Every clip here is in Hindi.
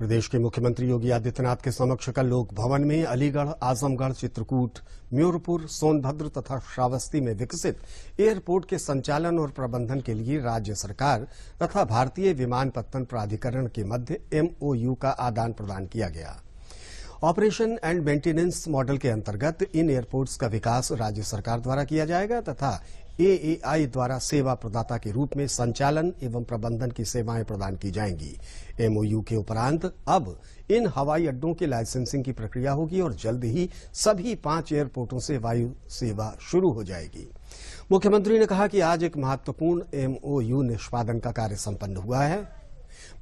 प्रदेश के मुख्यमंत्री योगी आदित्यनाथ के समक्ष कल लोक भवन में अलीगढ़, आजमगढ़, चित्रकूट, म्यूरपुर, सोनभद्र तथा श्रावस्ती में विकसित एयरपोर्ट के संचालन और प्रबंधन के लिए राज्य सरकार तथा भारतीय विमानपत्तन प्राधिकरण के मध्य एमओयू का आदान प्रदान किया गया। ऑपरेशन एंड मेंटेनेंस मॉडल के अंतर्गत इन एयरपोर्ट्स का विकास राज्य सरकार द्वारा किया जाएगा तथा एएआई द्वारा सेवा प्रदाता के रूप में संचालन एवं प्रबंधन की सेवाएँ प्रदान की जाएँगी। एमओयू के उपरांत अब इन हवाई अड्डों की लाइसेंसिंग की प्रक्रिया होगी और जल्द ही सभी पाँच एयरपोर्टों से वायु सेवा शुरू हो जाएगी। मुख्यमंत्री ने कहा कि आज एक महत्वपूर्ण एमओयू निष्पादन का कार्य संपन्न हुआ है।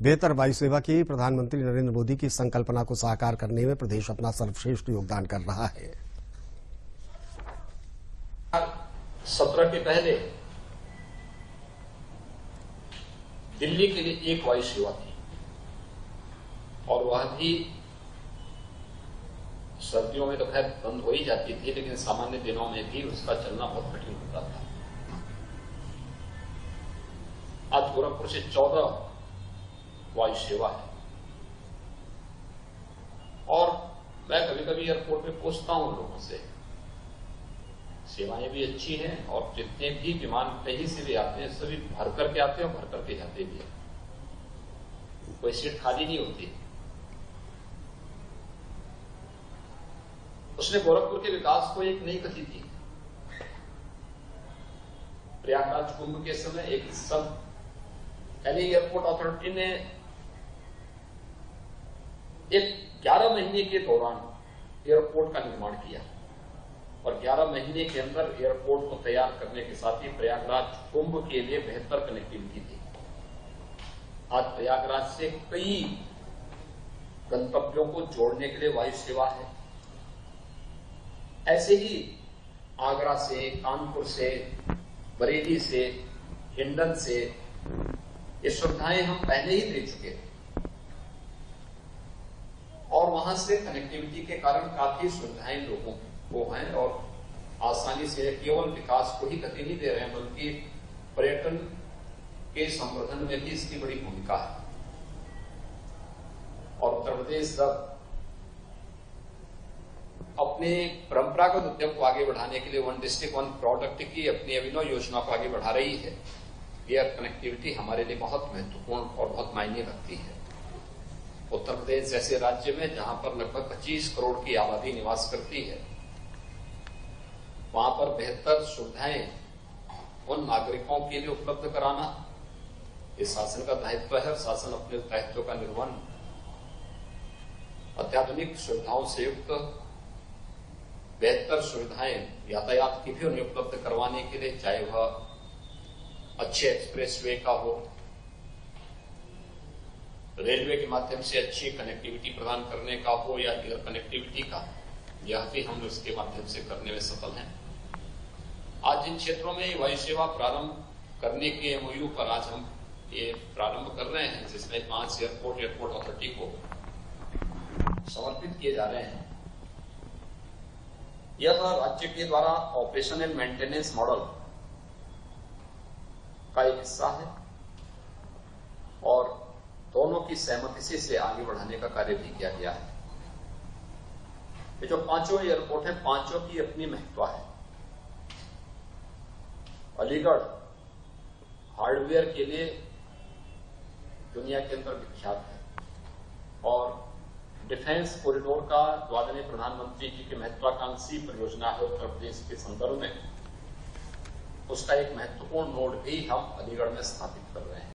बेहतर वायु सेवा की प्रधानमंत्री नरेंद्र मोदी की संकल्पना को साकार करने में प्रदेश अपना सर्वश्रेष्ठ योगदान कर रहा है। सत्रह के पहले दिल्ली के लिए एक वायु सेवा थी। और वह भी सर्दियों में तो खैर बंद हो ही जाती थी, लेकिन सामान्य दिनों में भी उसका चलना बहुत कठिन होता था। आज गोरखपुर से चौदह वायु सेवा है। और मैं कभी कभी एयरपोर्ट पे पूछता हूँ लोगों से सेवाएँ भी अच्छी हैं और जितने भी विमान कहीं से भी आते हैं, सभी भर करके आते हैं और भर करके जाते भी हैं। कोई सीट खाली नहीं होती। उसने गोरखपुर के विकास को एक नई गति दी। प्रयागराज कुंभ के समय एक सब यानी एयरपोर्ट अथॉरिटी ने एक 11 महीने के दौरान एयरपोर्ट का निर्माण किया। और 11 महीने के अंदर एयरपोर्ट को तैयार करने के साथ ही प्रयागराज कुंभ के लिए बेहतर कनेक्टिविटी थी आज प्रयागराज से कई गंतव्यों को जोड़ने के लिए वायु सेवा है। ऐसे ही आगरा से, कानपुर से, बरेली से, हिंडन से ये सुविधाएँ हम पहले ही दे चुके हैं। और वहाँ से कनेक्टिविटी के कारण काफ़ी सुविधाएँ लोगों को हैं और आसानी से केवल विकास को ही गति नहीं दे रहे हैं, बल्कि पर्यटन के संवर्धन में भी इसकी बड़ी भूमिका है। और उत्तर प्रदेश जब अपने परंपरागत उद्यम को आगे बढ़ाने के लिए वन डिस्ट्रिक्ट, वन प्रोडक्ट की अपनी अभिनव योजना को आगे बढ़ा रही है एयर कनेक्टिविटी हमारे लिए बहुत महत्वपूर्ण और बहुत मायने रखती है। उत्तर प्रदेश जैसे राज्य में जहाँ पर लगभग 25 करोड़ की आबादी निवास करती है वहाँ पर बेहतर सुविधाएँ उन नागरिकों के लिए उपलब्ध कराना। ये शासन का दायित्व है शासन अपने दायित्व का निर्वहन। अत्याधुनिक सुविधाओं से युक्त बेहतर सुविधाएँ यातायात की भी उन्हें उपलब्ध करवाने के लिए, चाहे वह अच्छे एक्सप्रेस वे का हो, रेलवे के माध्यम से अच्छी कनेक्टिविटी प्रदान करने का हो या एयर कनेक्टिविटी का, यह भी हम इसके माध्यम से करने में सफल हैं। आज जिन क्षेत्रों में वायु सेवा प्रारंभ करने के एमओयू पर आज हम ये प्रारंभ कर रहे हैं, जिसमें पाँच एयरपोर्ट एयरपोर्ट अथॉरिटी को समर्पित किए जा रहे हैं। यह था राज्य के द्वारा ऑपरेशन एंड मेंटेनेंस मॉडल का एक हिस्सा है और दोनों की सहमति से इसे आगे बढ़ाने का कार्य भी किया गया है। ये जो पाँचों एयरपोर्ट है, पाँचों की अपनी महत्व है। अलीगढ़ हार्डवेयर के लिए दुनिया के अंदर विख्यात है। और डिफेंस कॉरिडोर का द्वादनीय प्रधानमंत्री जी की महत्वाकांक्षी परियोजना है उत्तर प्रदेश के संदर्भ में, उसका एक महत्वपूर्ण नोड भी हम अलीगढ़ में स्थापित कर रहे हैं।